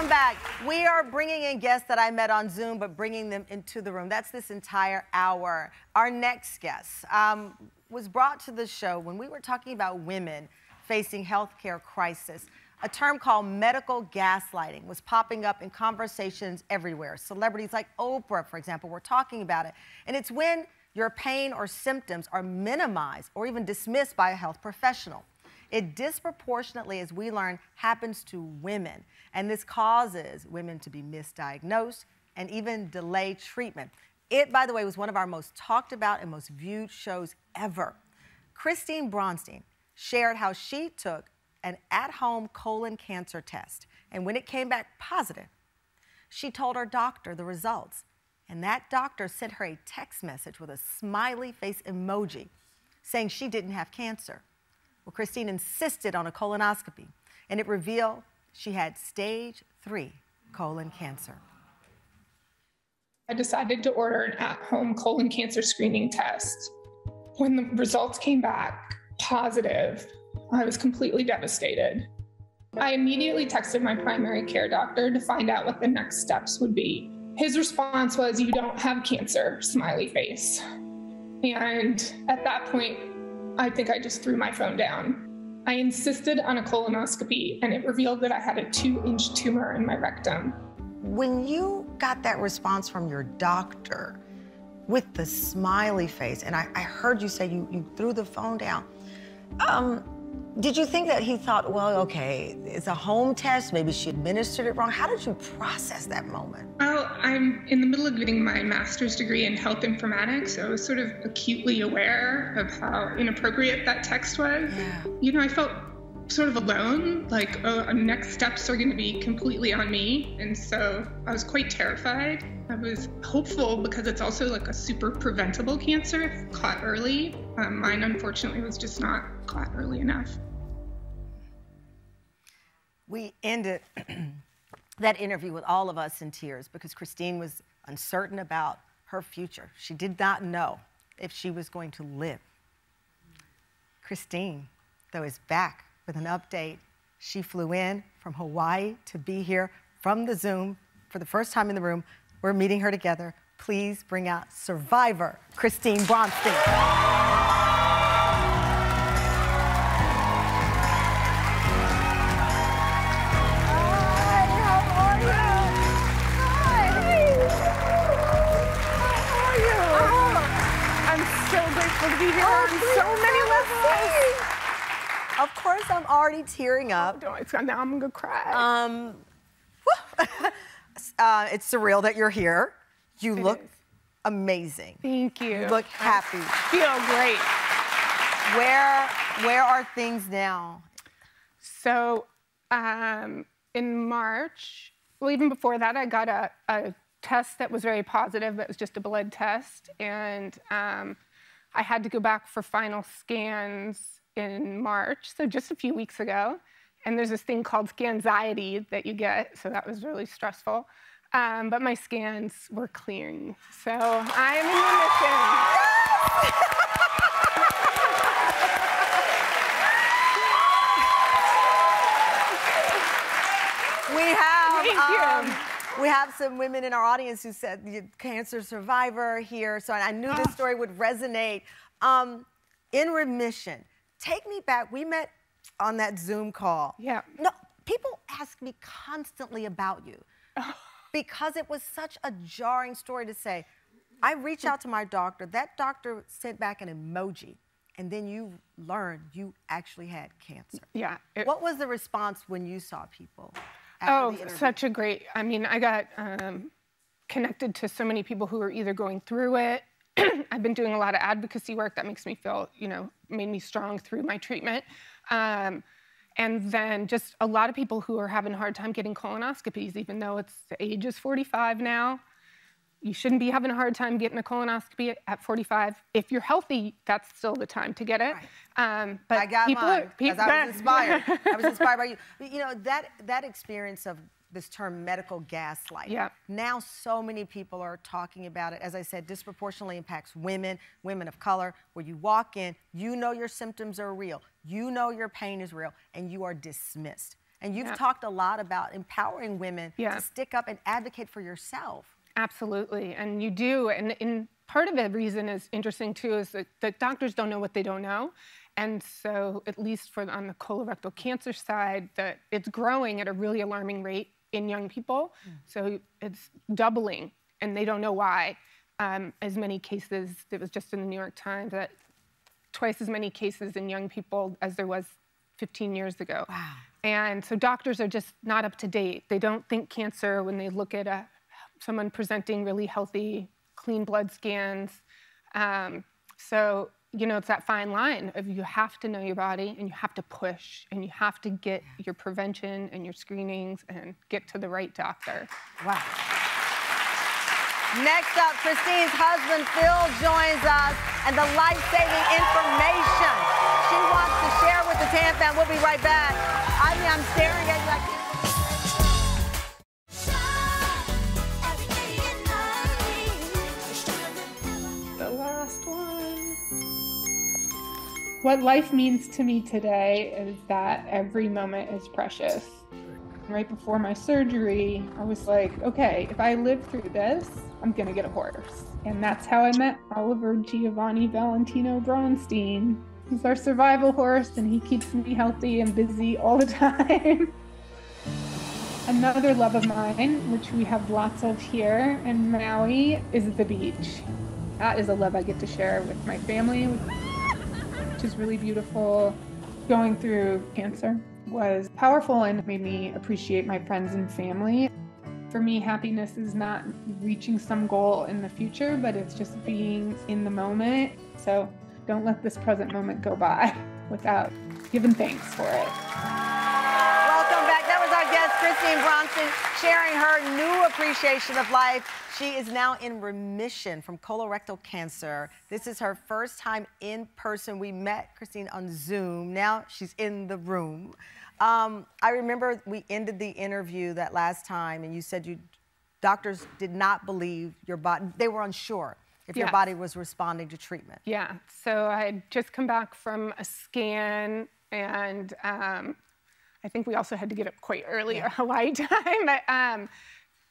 Welcome back. We are bringing in guests that I met on Zoom, but bringing them into the room. That's this entire hour. Our next guest um, was brought to the show when we were talking about women facing healthcare crisis. A term called medical gaslighting was popping up in conversations everywhere. Celebrities like Oprah, for example, were talking about it. And it's when your pain or symptoms are minimized or even dismissed by a health professional. It disproportionately, as we learn, happens to women. And this causes women to be misdiagnosed and even delay treatment. It, by the way, was one of our most talked about and most viewed shows ever. Christine Bronstein shared how she took an at home colon cancer test. And when it came back positive, she told her doctor the results. And that doctor sent her a text message with a smiley face emoji saying she didn't have cancer. Well, Christine insisted on a colonoscopy, and it revealed she had stage three colon cancer. I decided to order an at home colon cancer screening test. When the results came back positive, I was completely devastated. I immediately texted my primary care doctor to find out what the next steps would be. His response was, You don't have cancer, smiley face. And at that point, I think I just threw my phone down. I insisted on a colonoscopy, and it revealed that I had a two inch tumor in my rectum. When you got that response from your doctor with the smiley face, and I, I heard you say you, you threw the phone down, um, did you think that he thought, well, okay, it's a home test, maybe she administered it wrong? How did you process that moment? Well, I'm in the middle of getting my master's degree in health informatics, so I was sort of acutely aware of how inappropriate that text was. Yeah. You know, I felt sort of alone, like oh, next steps are going to be completely on me. And so I was quite terrified. I was hopeful because it's also like a super preventable cancer if caught early. Um, mine, unfortunately, was just not caught early enough. We ended that interview with all of us in tears because Christine was uncertain about her future. She did not know if she was going to live. Christine, though, is back with an update. She flew in from Hawaii to be here from the Zoom for the first time in the room. We're meeting her together. Please bring out survivor Christine Bronstein. I'm tearing up. Oh, it's, now I'm gonna cry. Um, uh, it's surreal that you're here. You it look is. amazing. Thank you. You look happy. I feel great. Where where are things now? So, um, in March, well, even before that, I got a, a test that was very positive. That was just a blood test, and um, I had to go back for final scans in March, so just a few weeks ago. And there's this thing called scanxiety that you get, so that was really stressful. Um, but my scans were clearing, so I'm in remission. we have. Um, we have some women in our audience who said cancer survivor here, so I knew this ah. story would resonate. Um, in remission, take me back. We met on that Zoom call. Yeah. No, people ask me constantly about you because it was such a jarring story to say. I reached out to my doctor. That doctor sent back an emoji, and then you learned you actually had cancer. Yeah. It, what was the response when you saw people? oh, such a great. I mean, I got um, connected to so many people who are either going through it. I've been doing a lot of advocacy work that makes me feel, you know, made me strong through my treatment. Um, and then just a lot of people who are having a hard time getting colonoscopies, even though it's the age is 45 now you shouldn't be having a hard time getting a colonoscopy at 45. If you're healthy, that's still the time to get it. Right. Um, but I got people, mine because I was inspired. I was inspired by you. You know that that experience of this term medical gaslight. Yeah. Now so many people are talking about it. As I said, disproportionately impacts women, women of color, where you walk in, you know your symptoms are real, you know your pain is real, and you are dismissed. And you've talked a lot about empowering women to stick up and advocate for yourself. Absolutely, and you do. And, and part of the reason is interesting too is that, that doctors don't know what they don't know. And so, at least for on the colorectal cancer side, that it's growing at a really alarming rate in young people. So it's doubling, and they don't know why. Um, as many cases, it was just in the New York Times that twice as many cases in young people as there was 15 years ago. Wow. And so doctors are just not up to date. They don't think cancer when they look at a, someone presenting really healthy, clean blood scans. Um, so, you know, it's that fine line of you have to know your body and you have to push and you have to get your prevention and your screenings and get to the right doctor. Wow. Next up, Christine's husband Phil joins us and the life-saving information she wants to share with the TamFam. We'll be right back. I mean, I'm staring at you like. What life means to me today is that every moment is precious. Right before my surgery, I was like, okay, if I live through this, I'm gonna get a horse. And that's how I met Oliver Giovanni Valentino Bronstein. He's our survival horse, and he keeps me healthy and busy all the time. Another love of mine, which we have lots of here in Maui, is the beach. That is a love I get to share with my family, which is really beautiful. Going through cancer was powerful and made me appreciate my friends and family. For me, happiness is not reaching some goal in the future, but it's just being in the moment. So don't let this present moment go by without giving thanks for it. Bronstein, sharing her new appreciation of life. She is now in remission from colorectal cancer. This is her first time in person. We met Christine on Zoom. Now she's in the room. Um, I remember we ended the interview that last time, and you said you doctors did not believe your body. They were unsure if your body was responding to treatment. Yeah, so I had just come back from a scan, and um, I think we also had to get up quite early at Hawaii time. But, um,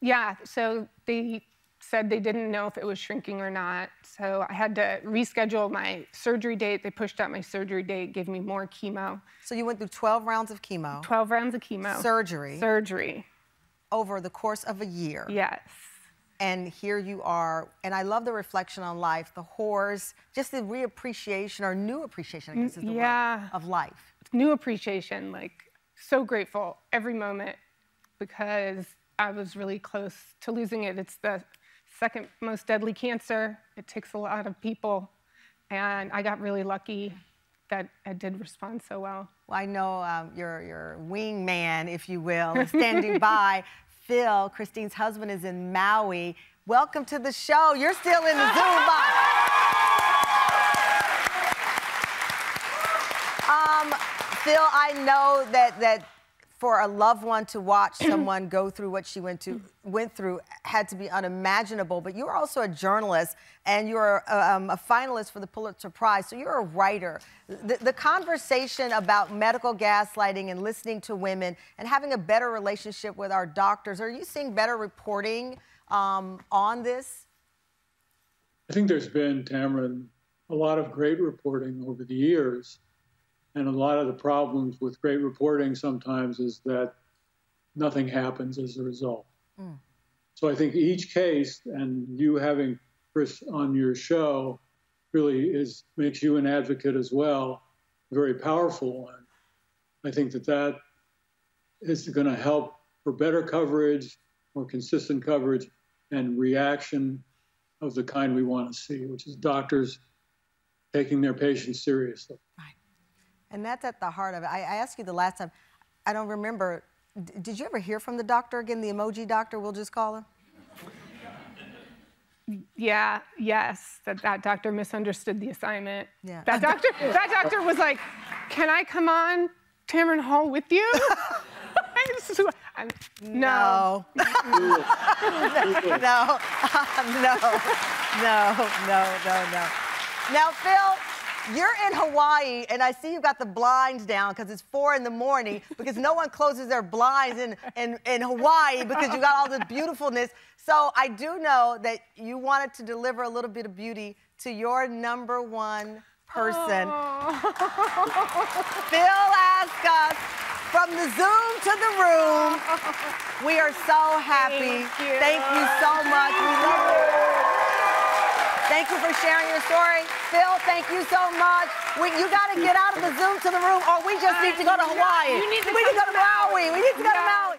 yeah, so they said they didn't know if it was shrinking or not. So I had to reschedule my surgery date. They pushed out my surgery date, gave me more chemo, So you went through 12 rounds of chemo, 12 rounds of chemo, surgery surgery. over the course of a year. Yes. and here you are. And I love the reflection on life, the horrors, just the reappreciation or new appreciation, I guess is the yeah. word, of life. new appreciation, like so grateful every moment because I was really close to losing it. It's the second most deadly cancer. It takes a lot of people. And I got really lucky that I did respond so well. Well, I know um, your, your wingman, if you will, is standing by. Phil, Christine's husband, is in Maui. Welcome to the show. You're still in the Zoom box. Um, Phil, I know that that for a loved one to watch someone go through what she went to went through had to be unimaginable. But you're also a journalist, and you're um, a finalist for the Pulitzer Prize. So you're a writer. The, the conversation about medical gaslighting and listening to women and having a better relationship with our doctors. Are you seeing better reporting um, on this? I think there's been, Tamron, a lot of great reporting over the years. And a lot of the problems with great reporting sometimes is that nothing happens as a result. Hmm. So I think each case, and you having Chris on your show, really is makes you an advocate as well, a very powerful one. I think that that is going to help for better coverage, more consistent coverage, and reaction of the kind we want to see, which is doctors taking their patients seriously. And that's at the heart of it. I, I asked you the last time, I don't remember, d- did you ever hear from the doctor again, the emoji doctor, we'll just call him? Yeah, yes, that, that doctor misunderstood the assignment. Yeah. That doctor, that doctor was like, can I come on Tamron Hall with you? I'm- no. No. no. no. No, no, no, no. Now, Phil, You're in Hawaii, and I see you got the blinds down because it's four in the morning because no one closes their blinds in, in, in Hawaii because you got all this beautifulness. So I do know that you wanted to deliver a little bit of beauty to your number one person. Oh. Phil asked us from the Zoom to the room. We are so happy. Thank you. Thank you so much. We love you. Thank you for sharing your story. Phil, thank you so much. We, you got to get out of the Zoom to the room, or we just need to go to Hawaii. We need to, we need to go to Maui. We need to go to Maui.